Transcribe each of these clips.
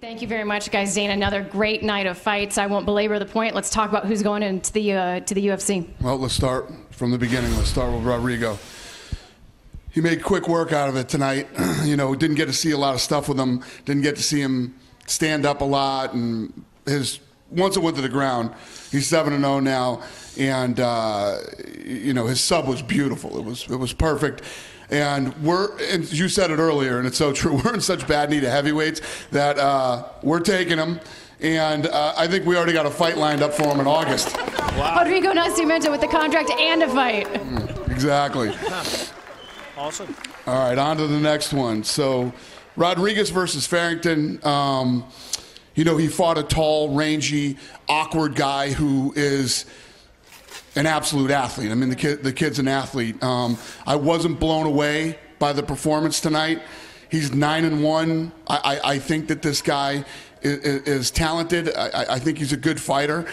Thank you very much, guys. Dana, another great night of fights. I won't belabor the point. Let's talk about who's going into the uh, to the UFC. Well, let's start from the beginning. Let's start with Rodrigo. He made quick work out of it tonight. you know, didn't get to see a lot of stuff with him. Didn't get to see him stand up a lot. And his once it went to the ground, he's seven and zero now. And uh, you know, his sub was beautiful. It was it was perfect. And we're, and you said it earlier, and it's so true. We're in such bad need of heavyweights that uh, we're taking them. And uh, I think we already got a fight lined up for him in August. Rodrigo Nascimento with the contract and a fight. Exactly. Awesome. All right, on to the next one. So, Rodriguez versus Farrington. Um, you know, he fought a tall, rangy, awkward guy who is an absolute athlete. I mean, the kid, the kid's an athlete. Um, I wasn't blown away by the performance tonight. He's nine and one. I, I, I think that this guy is, is talented. I, I think he's a good fighter.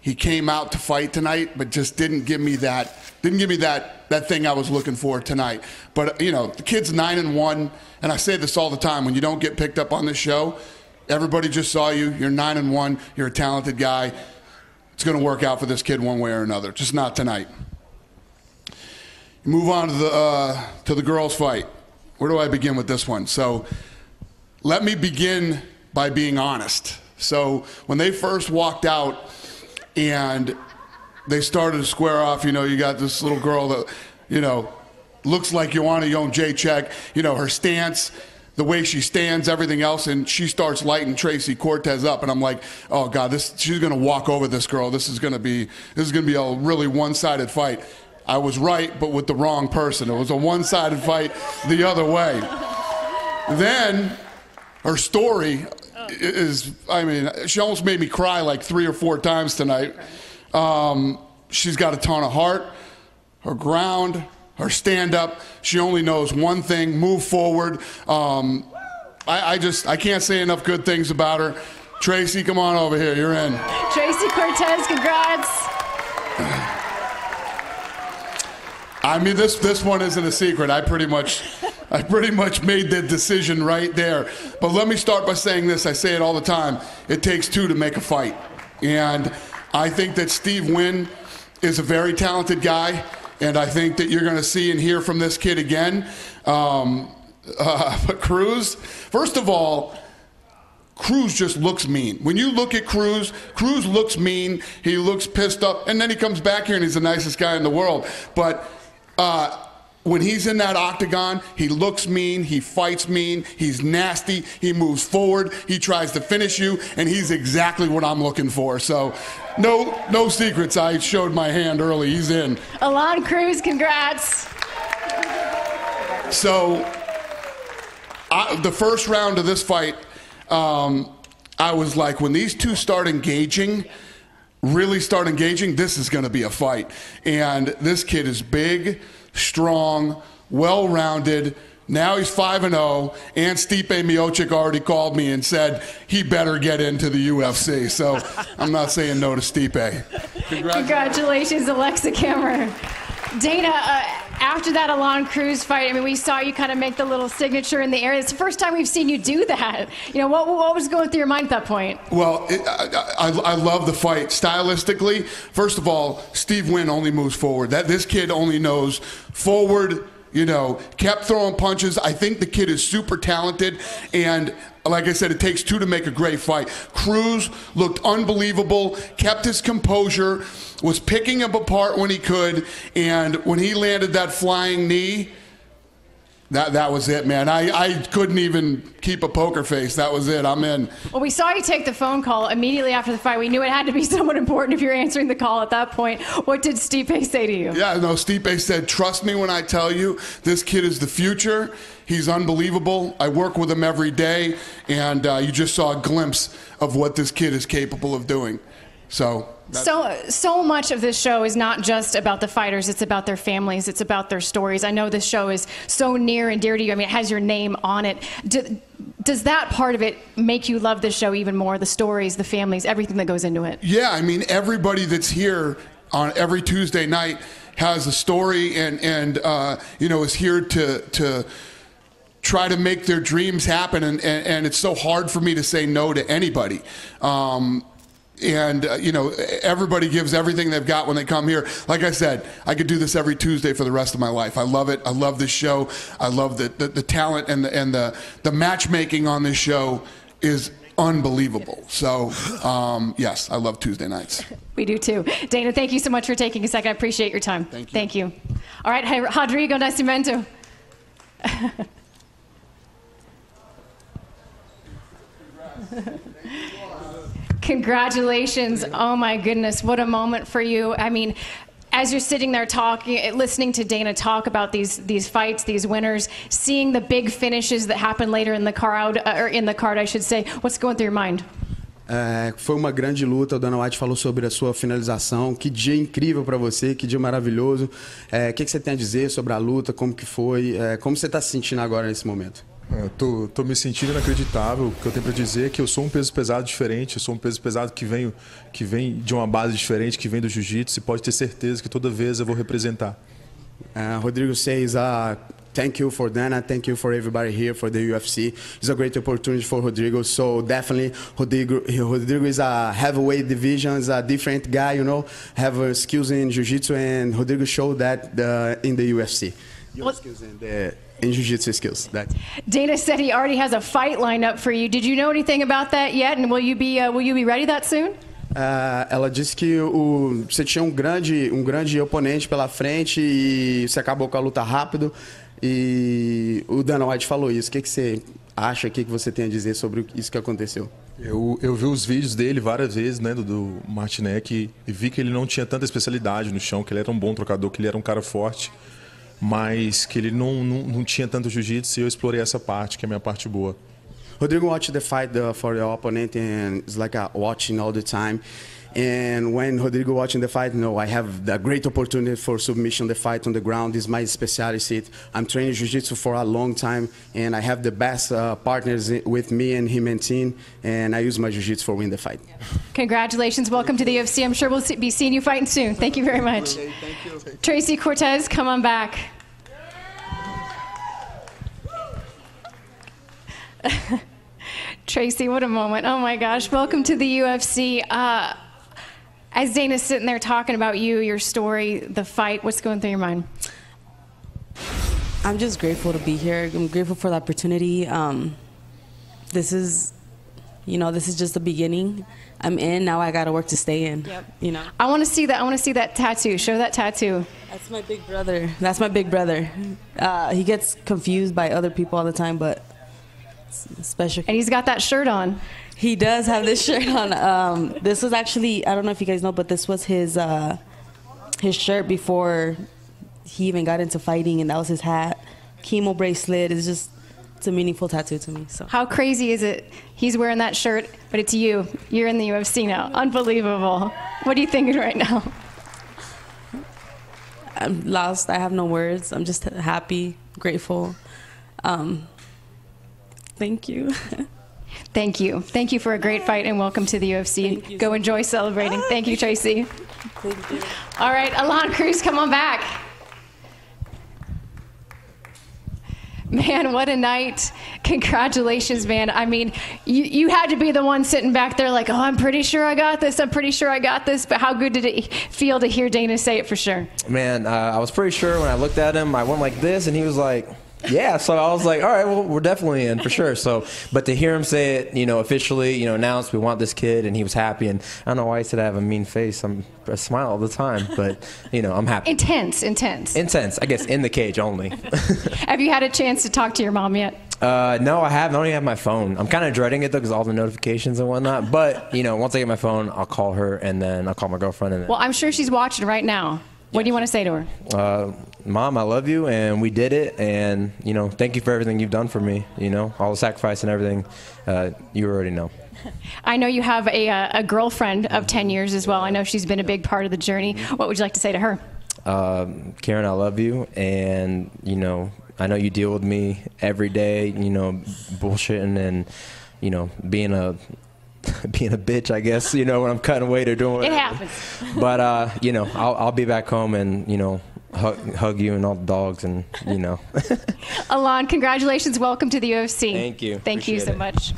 He came out to fight tonight, but just didn't give me that. Didn't give me that that thing I was looking for tonight. But you know, the kid's nine and one, and I say this all the time. When you don't get picked up on this show, everybody just saw you. You're nine and one. You're a talented guy it's going to work out for this kid one way or another. Just not tonight. Move on to the uh, to the girls' fight. Where do I begin with this one? So, let me begin by being honest. So, when they first walked out and they started to square off, you know, you got this little girl that, you know, looks like Joanna Jędrzejczyk. You know, her stance the way she stands, everything else, and she starts lighting Tracy Cortez up, and I'm like, oh god, this she's gonna walk over this girl. This is gonna be this is gonna be a really one-sided fight. I was right, but with the wrong person. It was a one-sided fight the other way. Then her story is, I mean, she almost made me cry like three or four times tonight. Um, she's got a ton of heart. Her ground, her stand up. She only knows one thing move forward. Um, I, I, just, I can't say enough good things about her. Tracy, come on over here. You're in. Tracy Cortez, congrats. I mean, this, this one isn't a secret. I pretty much. I pretty much made the decision right there. But let me start by saying this. I say it all the time. It takes two to make a fight. And I think that Steve Wynn is a very talented guy and I think that you're going to see and hear from this kid again. Um, uh, but Cruz, first of all, Cruz just looks mean. When you look at Cruz, Cruz looks mean. He looks pissed up, and then he comes back here and he's the nicest guy in the world. But uh, when he's in that octagon, he looks mean, he fights mean, he's nasty, he moves forward, he tries to finish you, and he's exactly what I'm looking for. So, no, no secrets. I showed my hand early. He's in. Aalon Cruz, congrats. So, I, the first round of this fight, um, I was like, when these two start engaging, really start engaging, this is going to be a fight. And this kid is big strong, well rounded. Now he's 5 and 0, and Stipe Miocic already called me and said he better get into the UFC. So I'm not saying no to Stipe. Congratulations, Congratulations Alexa Cameron. Dana, uh, after that Aalon Cruz fight, I mean, we saw you kind of make the little signature in the air. It's the first time we've seen you do that. You know, what, what was going through your mind at that point? Well, it, I, I, I, love the fight. Stylistically, first of all, Steve Wynn only moves forward. That This kid only knows forward, you know, kept throwing punches. I think the kid is super talented. And like I said, it takes two to make a great fight. Cruz looked unbelievable, kept his composure, was picking him apart when he could. And when he landed that flying knee, that, that was it, man. I, I couldn't even keep a poker face. That was it. I'm in. Well, we saw you take the phone call immediately after the fight. We knew it had to be someone important if you're answering the call at that point. What did Stipe say to you? Yeah, no, Stipe said, Trust me when I tell you, this kid is the future. He's unbelievable. I work with him every day, and uh, you just saw a glimpse of what this kid is capable of doing. So so so much of this show is not just about the fighters it's about their families it's about their stories. I know this show is so near and dear to you i mean it has your name on it. Do, does that part of it make you love this show even more? The stories the families everything that goes into it? Yeah i mean everybody that's here on every tuesday night has a story and and uh, you know is here to to try to make their dreams happen, and, and, and it's so hard for me to say no to anybody. Um, and uh, you know everybody gives everything they've got when they come here like i said i could do this every tuesday for the rest of my life i love it i love this show i love the, the, the talent and the and the, the matchmaking on this show is unbelievable so um, yes i love tuesday nights We do too. Dana, thank you so much for taking a second. I appreciate your time. Thank you. Thank you. All right, hey, Rodrigo Nascimento. Congratulations. Oh my goodness, what a moment for you. I mean, as you're sitting there talking, listening to Dana talk about these these fights, these winners, seeing the big finishes that happen later in the card, uh, or in the card, I should say, what's going through your mind? É, foi uma grande luta. O Dana White falou sobre a sua finalização. Que dia incrível para você, que dia maravilhoso. É, o que, que, você tem a dizer sobre a luta? Como que foi? É, como você está se sentindo agora nesse momento? É, tô, tô me sentindo inacreditável. O que eu tenho para dizer é que eu sou um peso pesado diferente. Eu sou um peso pesado que vem, que vem de uma base diferente, que vem do jiu-jitsu. E pode ter certeza que toda vez eu vou representar. Uh, Rodrigo says, uh, thank you for Dana, thank you for everybody here for the UFC. It's a great opportunity for Rodrigo. So definitely, Rodrigo, Rodrigo is a heavyweight division, is a different guy, you know, have uh, skills in jiu-jitsu, and Rodrigo showed that uh, in the UFC. Your skills in the in jiu-jitsu skills. That. Dana said he already has a fight lined up for you. Did you know anything about that yet? And will you be uh, will you be ready that soon? Uh, ela disse que o, você tinha um grande, um grande oponente pela frente e você acabou com a luta rápido. E o Dana White falou isso. O que, que você acha? O que, que você tem a dizer sobre isso que aconteceu? Eu, eu vi os vídeos dele várias vezes, né, do, do Martinek, e vi que ele não tinha tanta especialidade no chão, que ele era um bom trocador, que ele era um cara forte, mas que ele não, não, não tinha tanto jiu-jitsu e eu explorei essa parte, que é a minha parte boa. Rodrigo watched the fight uh, for the opponent and it's like a watching all the time. And when Rodrigo watching the fight, no, I have the great opportunity for submission. The fight on the ground is my specialty. I'm training jiu-jitsu for a long time, and I have the best uh, partners with me and him and team. And I use my jiu-jitsu for win the fight. Congratulations! Welcome to the UFC. I'm sure we'll see, be seeing you fighting soon. Thank you very much. Thank you. Tracy Cortez, come on back. Tracy, what a moment. Oh my gosh. Welcome to the UFC. Uh, as Dana's sitting there talking about you, your story, the fight, what's going through your mind? I'm just grateful to be here. I'm grateful for the opportunity. Um, this is, you know, this is just the beginning. I'm in now. I got to work to stay in. Yep. You know. I want to see that. I want to see that tattoo. Show that tattoo. That's my big brother. That's my big brother. Uh, he gets confused by other people all the time, but it's special. And he's got that shirt on. He does have this shirt on. Um, this was actually I don't know if you guys know, but this was his uh, his shirt before he even got into fighting, and that was his hat. Chemo bracelet. It's just it's a meaningful tattoo to me. So How crazy is it? He's wearing that shirt, but it's you. You're in the UFC now. Unbelievable. What are you thinking right now? I'm lost. I have no words. I'm just happy, grateful. Um, thank you. Thank you. Thank you for a great fight and welcome to the UFC. Thank you Go enjoy celebrating. Thank you, Tracy. thank you. All right, Aalon Cruz, come on back. Man, what a night. Congratulations, man. I mean, you, you had to be the one sitting back there like, oh, I'm pretty sure I got this. I'm pretty sure I got this. But how good did it feel to hear Dana say it for sure? Man, uh, I was pretty sure when I looked at him, I went like this, and he was like, yeah. So I was like, all right, well, we're definitely in for sure. So, but to hear him say it, you know, officially, you know, announced we want this kid, and he was happy. And I don't know why he said I have a mean face. I'm I smile all the time, but you know, I'm happy. Intense, intense. Intense, I guess, in the cage only. Have you had a chance to talk to your mom yet? Uh, no, I haven't. I don't even have my phone. I'm kind of dreading it though, because all the notifications and whatnot. But you know, once I get my phone, I'll call her, and then I'll call my girlfriend, and then, Well, I'm sure she's watching right now. What do you want to say to her? uh, mom, I love you, and we did it, and you know, thank you for everything you've done for me. You know, all the sacrifice and everything. Uh, you already know. I know you have a, uh, a girlfriend of 10 years as well. I know she's been a big part of the journey. What would you like to say to her? Um, Karen, I love you, and you know, I know you deal with me every day. You know, bullshitting and you know, being a being a bitch, I guess. You know, when I'm cutting weight or doing It whatever. happens. But uh, you know, I'll, I'll be back home, and you know, hug, hug you and all the dogs, and you know. Aalon, congratulations. Welcome to the UFC. Thank you. Thank you so it. much.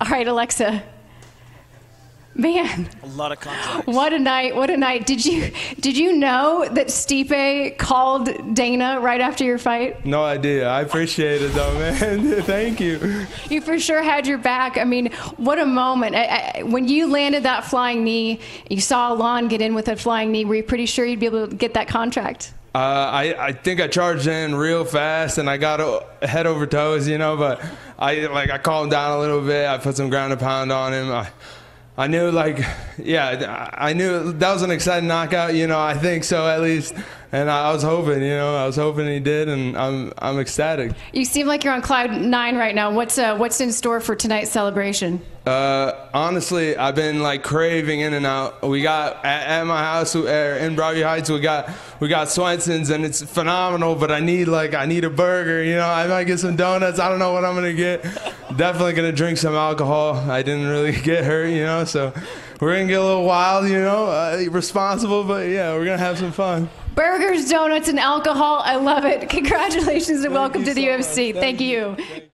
All right, Alexa. Man, A lot of contracts. what a night! What a night! Did you did you know that Stipe called Dana right after your fight? No idea. I appreciate it though, man. Thank you. You for sure had your back. I mean, what a moment! I, I, when you landed that flying knee, you saw Aalon get in with a flying knee. Were you pretty sure you'd be able to get that contract? Uh, I, I think I charged in real fast and I got o- head over toes, you know, but I like I calmed down a little bit. I put some ground and pound on him. I, I knew like yeah, I knew that was an exciting knockout, you know. I think so at least, and I was hoping, you know, I was hoping he did, and I'm I'm ecstatic. You seem like you're on cloud nine right now. What's uh, what's in store for tonight's celebration? Uh, honestly, I've been like craving In and Out. We got at, at my house uh, in Broadview Heights. We got we got Swenson's, and it's phenomenal. But I need like I need a burger. You know, I might get some donuts. I don't know what I'm gonna get. Definitely gonna drink some alcohol. I didn't really get hurt, you know, so we're gonna get a little wild, you know, uh, responsible. But yeah, we're gonna have some fun. Burgers, donuts, and alcohol. I love it. Congratulations and welcome you to the so UFC. Thank Thank you.